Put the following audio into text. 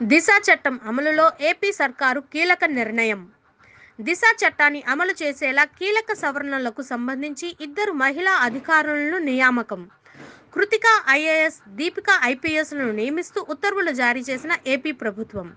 దిశ చట్టం అమలులో ఏపీ సర్కారు కీలక నిర్ణయం. దిశ చట్టాన్ని అమలు చేసేలా కీలక సవరణలకు సంబంధించి ఇద్దరు మహిళా అధికారులను నియామకం. కృతిక ఐఏఎస్ దీపిక ఐపీఎస్లను నియమిస్తూ ఉత్తర్వులు జారీ చేసిన ఏపీ ప్రభుత్వం.